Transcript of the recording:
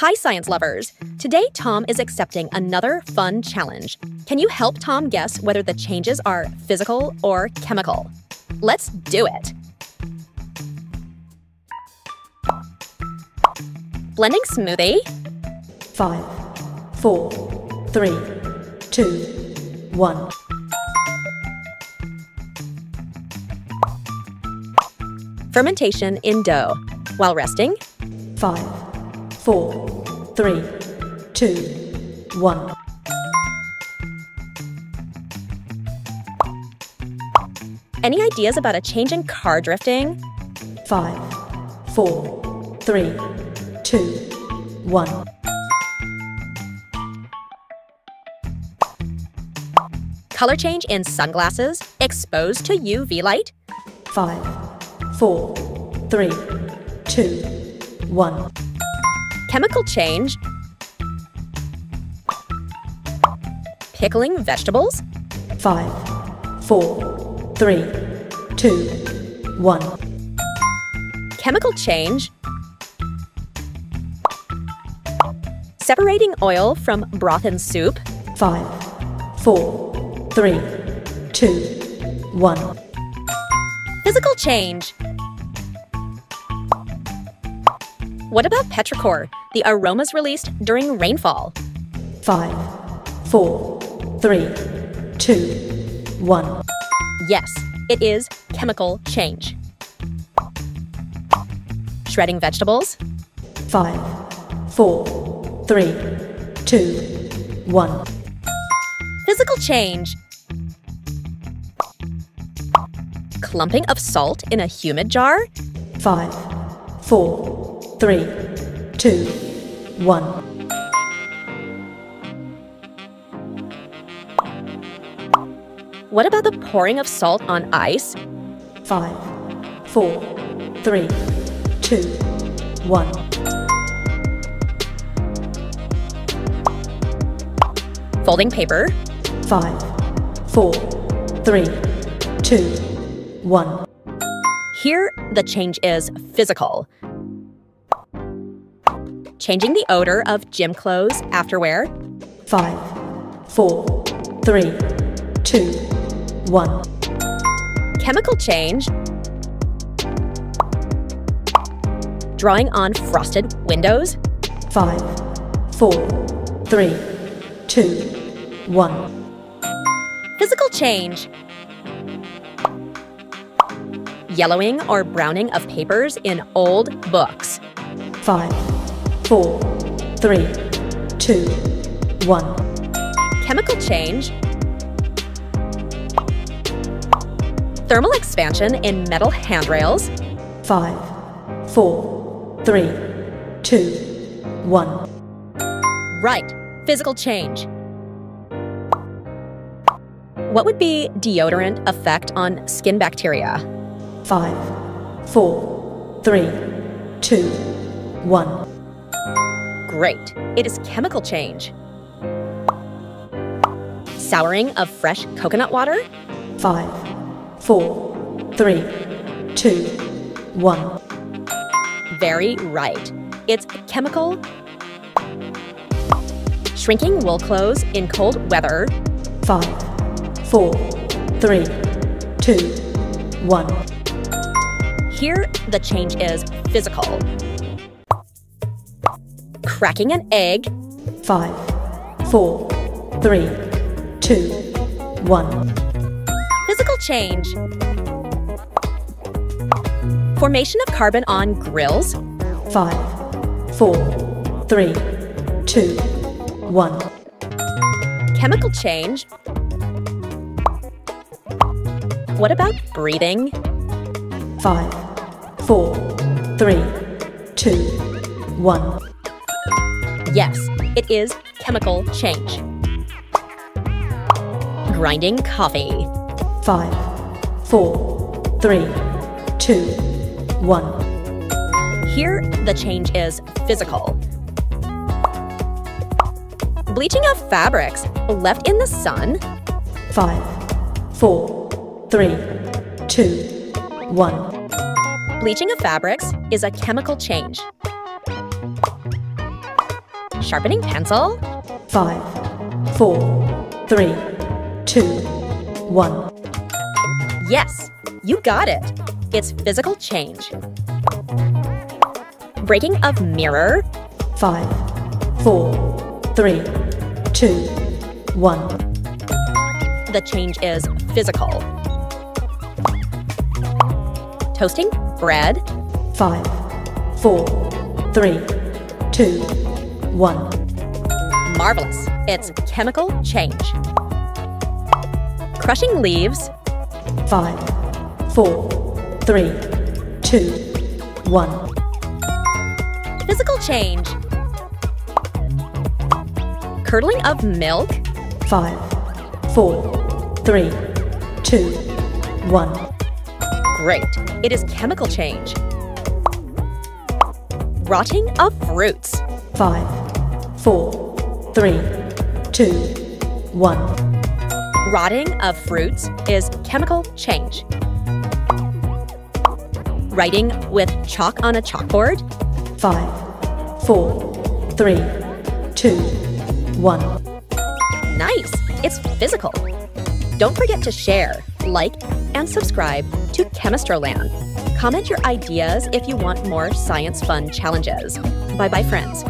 Hi, science lovers! Today, Tom is accepting another fun challenge. Can you help Tom guess whether the changes are physical or chemical? Let's do it! Blending smoothie, Five, four, three, two, one. fermentation in dough. While resting, Five, four, three, two, one. any ideas about a change in car drifting? Five, four, three, two, one. Color change in sunglasses exposed to UV light? Five, four, three, two, one. Chemical change? Pickling vegetables? Five, four, three, two, one. Chemical change? Separating oil from broth and soup? Five, four, three, two, one. Physical change? What about petrichor, the aromas released during rainfall? Five, four, three, two, one. Yes, it is chemical change. Shredding vegetables? Five, four, three, two, one. Physical change. Clumping of salt in a humid jar? Five, four, three, two, one. What about the pouring of salt on ice? Five, four, three, two, one. Folding paper? Five, four, three, two, one. Here, the change is physical. Changing the odor of gym clothes after wear? Five, four, three, two, one. Chemical change? Drawing on frosted windows? Five, four, three, two, one. Physical change? Yellowing or browning of papers in old books? Five, four, three, two, one. Chemical change? Thermal expansion in metal handrails? Five, four, three, two, one. Right, physical change. What would be deodorant effect on skin bacteria? Five, four, three, two, one. Great, it is chemical change. Souring of fresh coconut water? Five, four, three, two, one. Very right. It's chemical. Shrinking wool clothes in cold weather? Five, four, three, two, one. Here, the change is physical. Cracking an egg? Five, four, three, two, one. Physical change. Formation of carbon on grills? Five, four, three, two, one. Chemical change. What about breathing? Five, four, three, two, one. Yes, it is chemical change. Grinding coffee. Five, four, three, two, one. Here, the change is physical. Bleaching of fabrics left in the sun? Five, four, three, two, one. Bleaching of fabrics is a chemical change. Sharpening pencil? Five, four, three, two, one. Yes, you got it. It's physical change. Breaking of mirror? Five, four, three, two, one. The change is physical. Toasting bread? Five, four, three, two, one. Marvelous. It's chemical change. Crushing leaves? Five, four, three, two, one. Physical change. Curdling of milk? Five, four, three, two, one. Great. It is chemical change. Rotting of fruits. Five, four, three, two, one. Rotting of fruits is chemical change. Writing with chalk on a chalkboard? Five, four, three, two, one. Nice! It's physical. Don't forget to share, like, and subscribe to Chemistroland. Comment your ideas if you want more science fun challenges. Bye bye, friends.